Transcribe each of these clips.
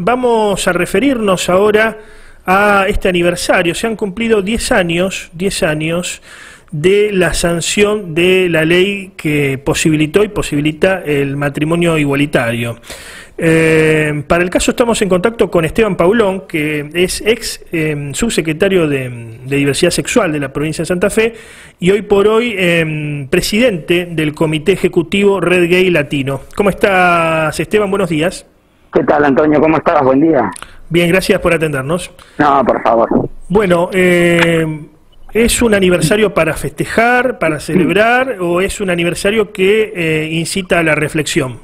vamos a referirnos ahora a este aniversario. Se han cumplido 10 años, 10 años de la sanción de la ley que posibilitó y posibilita el matrimonio igualitario. Eh, para el caso estamos en contacto con Esteban Paulón, que es ex eh, subsecretario de, Diversidad Sexual de la provincia de Santa Fe y hoy por hoy eh, presidente del Comité Ejecutivo Red Gay Latino. ¿Cómo estás, Esteban? Buenos días. ¿Qué tal, Antonio? ¿Cómo estás? Buen día. Bien, gracias por atendernos. No, por favor. Bueno, ¿es un aniversario para festejar, para celebrar o es un aniversario que incita a la reflexión?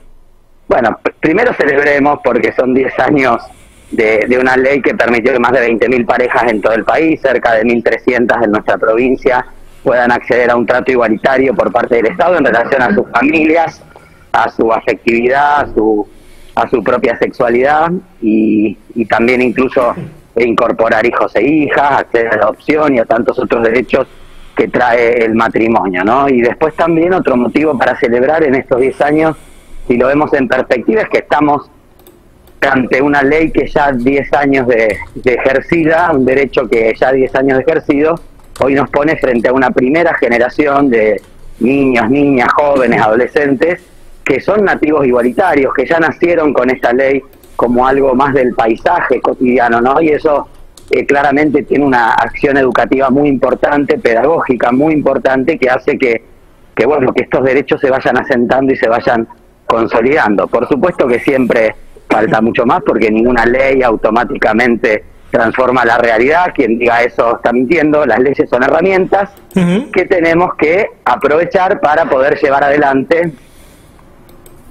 Bueno, primero celebremos porque son 10 años de, una ley que permitió que más de 20.000 parejas en todo el país, cerca de 1.300 en nuestra provincia, puedan acceder a un trato igualitario por parte del Estado en relación a sus familias, a su afectividad, a su, a su propia sexualidad y, y también incluso incorporar hijos e hijas, acceder a la adopción y a tantos otros derechos que trae el matrimonio, ¿no? Y después también otro motivo para celebrar en estos 10 años si lo vemos en perspectiva, es que estamos ante una ley que ya 10 años de, ejercida, un derecho que ya 10 años de ejercido, hoy nos pone frente a una primera generación de niños, niñas, jóvenes, adolescentes, que son nativos igualitarios, que ya nacieron con esta ley como algo más del paisaje cotidiano, ¿no? Y eso eh, claramente tiene una acción educativa muy importante, pedagógica muy importante, que hace que, que, bueno, que estos derechos se vayan asentando y se vayan consolidando. Por supuesto que siempre falta mucho más porque ninguna ley automáticamente transforma la realidad. Quien diga eso está mintiendo. Las leyes son herramientas que tenemos que aprovechar para poder llevar adelante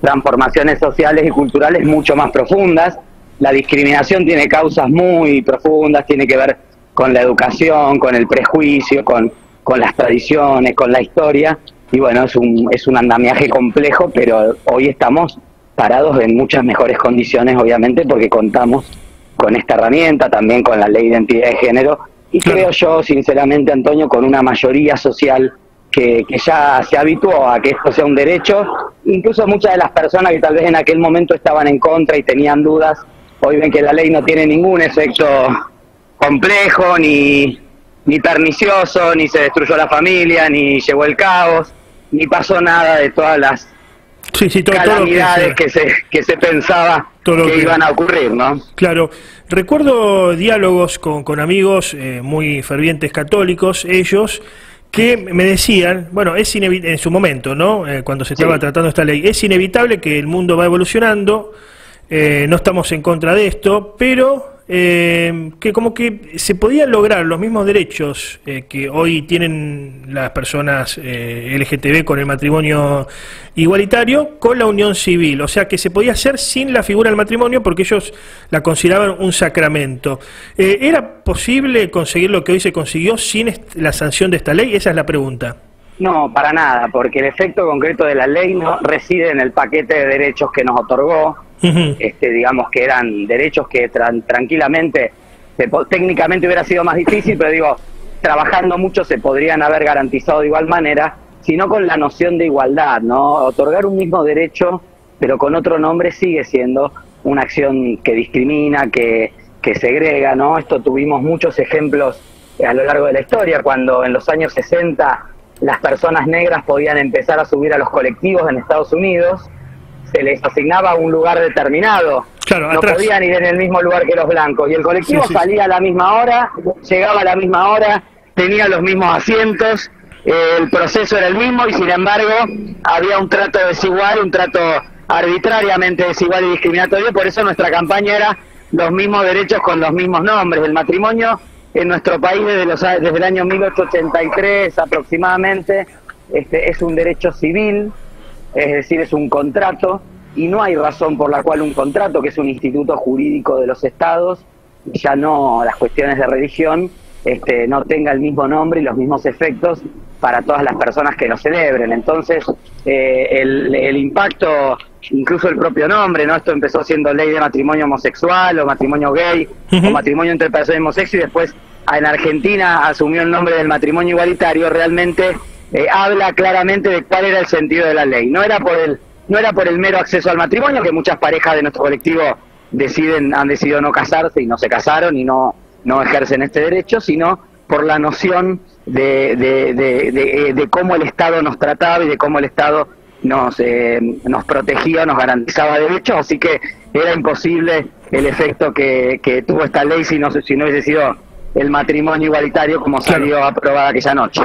transformaciones sociales y culturales mucho más profundas. La discriminación tiene causas muy profundas, tiene que ver con la educación, con el prejuicio, con, con las tradiciones, con la historia, y bueno, es un, es un andamiaje complejo, pero hoy estamos parados en muchas mejores condiciones, obviamente, porque contamos con esta herramienta, también con la ley de identidad de género, y creo yo, sinceramente, Antonio, con una mayoría social que, que, ya se habituó a que esto sea un derecho, incluso muchas de las personas que tal vez en aquel momento estaban en contra y tenían dudas, hoy ven que la ley no tiene ningún efecto complejo, ni, ni pernicioso, ni se destruyó la familia, ni llevó el caos, ni pasó nada de todas las calamidades que, se, que se pensaba que, iban a ocurrir, ¿no? Claro. Recuerdo diálogos con, con amigos eh, muy fervientes católicos, ellos que me decían, bueno, es en su momento, ¿no? Eh, cuando se estaba tratando esta ley, es inevitable que el mundo va evolucionando, eh, no estamos en contra de esto, pero eh, que como que se podían lograr los mismos derechos eh, que hoy tienen las personas eh, LGTB con el matrimonio igualitario con la unión civil, o sea que se podía hacer sin la figura del matrimonio porque ellos la consideraban un sacramento. Eh, ¿Era posible conseguir lo que hoy se consiguió sin la sanción de esta ley? Esa es la pregunta. No, para nada, porque el efecto concreto de la ley no reside en el paquete de derechos que nos otorgó, este, digamos que eran derechos que tranquilamente, técnicamente hubiera sido más difícil, pero digo, trabajando mucho se podrían haber garantizado de igual manera, sino con la noción de igualdad, ¿no? Otorgar un mismo derecho, pero con otro nombre sigue siendo una acción que discrimina, que, que segrega, ¿no? Esto tuvimos muchos ejemplos a lo largo de la historia, cuando en los años 60 las personas negras podían empezar a subir a los colectivos en Estados Unidos, se les asignaba un lugar determinado. no podían ir en el mismo lugar que los blancos. Y el colectivo salía a la misma hora, llegaba a la misma hora, tenía los mismos asientos, el proceso era el mismo y sin embargo había un trato desigual, un trato arbitrariamente desigual y discriminatorio. Por eso nuestra campaña era los mismos derechos con los mismos nombres. El matrimonio en nuestro país desde, los, desde el año 1883 aproximadamente este, es un derecho civil es decir, es un contrato y no hay razón por la cual un contrato, que es un instituto jurídico de los estados, ya no las cuestiones de religión, este, no tenga el mismo nombre y los mismos efectos para todas las personas que lo celebren. Entonces, eh, el, impacto, incluso el propio nombre, ¿no? Esto empezó siendo ley de matrimonio homosexual o matrimonio gay o matrimonio entre personas homosexuales y después en Argentina asumió el nombre del matrimonio igualitario, realmente eh, habla claramente de cuál era el sentido de la ley. No era por el no era por el mero acceso al matrimonio, que muchas parejas de nuestro colectivo deciden han decidido no casarse y no se casaron y no no ejercen este derecho, sino por la noción de, de, de, cómo el Estado nos trataba y de cómo el Estado nos, eh, nos protegía, nos garantizaba derechos, así que era imposible el efecto que, que tuvo esta ley si no, si no hubiese sido el matrimonio igualitario como salió aprobada aquella noche.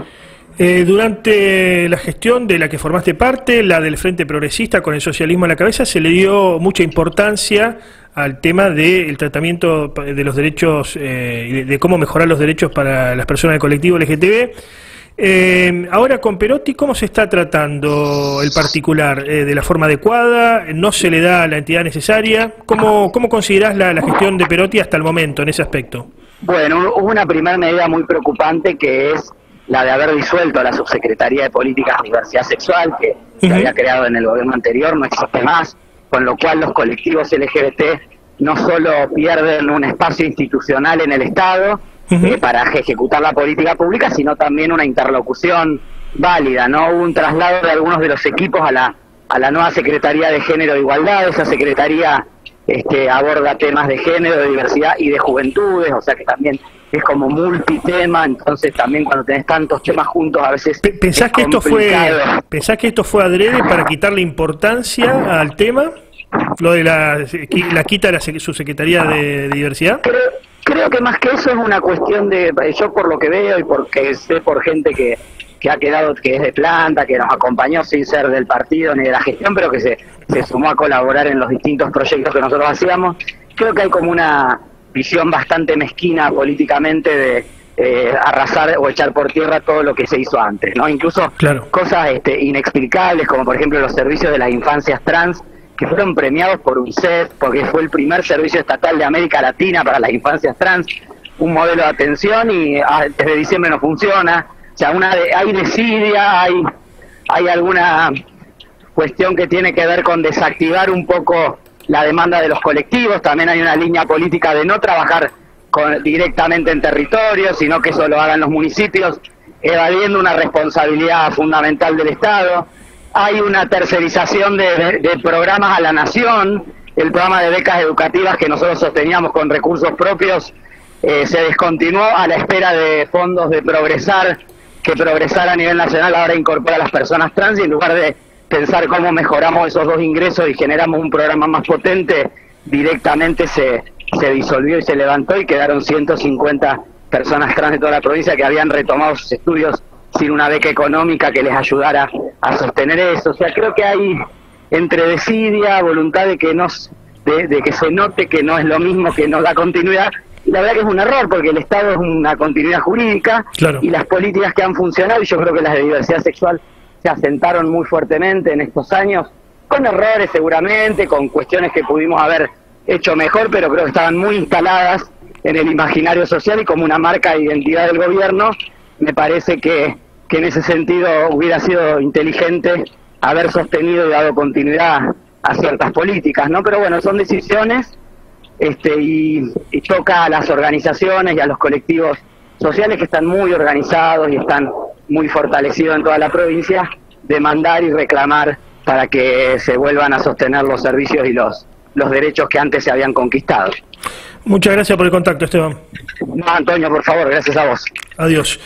Eh, durante la gestión de la que formaste parte, la del Frente Progresista con el socialismo a la cabeza, se le dio mucha importancia al tema del tratamiento de los derechos eh, y de, cómo mejorar los derechos para las personas del colectivo LGTB. Eh, ahora con Perotti, ¿cómo se está tratando el particular? ¿De la forma adecuada? ¿No se le da la entidad necesaria? ¿Cómo, cómo considerás la, la gestión de Perotti hasta el momento en ese aspecto? Bueno, hubo una primera medida muy preocupante que es la de haber disuelto la Subsecretaría de Políticas de Diversidad Sexual, que se había creado en el gobierno anterior, no existe más, con lo cual los colectivos LGBT no solo pierden un espacio institucional en el Estado eh, para ejecutar la política pública, sino también una interlocución válida, ¿no? Hubo un traslado de algunos de los equipos a la, a la nueva Secretaría de Género e Igualdad, esa secretaría este, aborda temas de género, de diversidad y de juventudes, o sea que también es como multitema, entonces también cuando tenés tantos temas juntos a veces ¿Pensás que esto fue pensás que esto fue adrede para quitarle importancia al tema? Lo de la, la quita de la subsecretaría de, de diversidad? Creo, creo que más que eso es una cuestión de, yo por lo que veo y porque sé por gente que, que ha quedado, que es de planta, que nos acompañó sin ser del partido ni de la gestión, pero que se, se sumó a colaborar en los distintos proyectos que nosotros hacíamos, creo que hay como una visión bastante mezquina políticamente de eh, arrasar o echar por tierra todo lo que se hizo antes, ¿no? Incluso cosas este, inexplicables, como por ejemplo los servicios de las infancias trans, que fueron premiados por UNICEF, porque fue el primer servicio estatal de América Latina para las infancias trans, un modelo de atención y ah, desde diciembre no funciona. O sea, una hay desidia, hay, hay alguna cuestión que tiene que ver con desactivar un poco la demanda de los colectivos, también hay una línea política de no trabajar con, directamente en territorio, sino que eso lo hagan los municipios, evadiendo una responsabilidad fundamental del Estado. Hay una tercerización de, programas a la nación, el programa de becas educativas que nosotros sosteníamos con recursos propios eh, se descontinuó a la espera de fondos de progresar, que progresar a nivel nacional. Ahora incorpora a las personas trans y en lugar de pensar cómo mejoramos esos dos ingresos y generamos un programa más potente, directamente se, se disolvió y se levantó y quedaron 150 personas trans de toda la provincia que habían retomado sus estudios sin una beca económica que les ayudara a sostener eso. O sea, creo que hay entre desidia, voluntad de que nos de, que se note que no es lo mismo que nos da continuidad. Y la verdad que es un error porque el Estado es una continuidad jurídica y las políticas que han funcionado, y yo creo que las de diversidad sexual se asentaron muy fuertemente en estos años, con errores seguramente, con cuestiones que pudimos haber hecho mejor, pero creo que estaban muy instaladas en el imaginario social y como una marca de identidad del gobierno, me parece que, que en ese sentido hubiera sido inteligente haber sostenido y dado continuidad a ciertas políticas, ¿no? Pero bueno, son decisiones este, y, y toca a las organizaciones y a los colectivos sociales que están muy organizados y están muy fortalecido en toda la provincia, demandar y reclamar para que se vuelvan a sostener los servicios y los, los derechos que antes se habían conquistado. Muchas gracias por el contacto, Esteban. No, Antonio, por favor, gracias a vos. Adiós.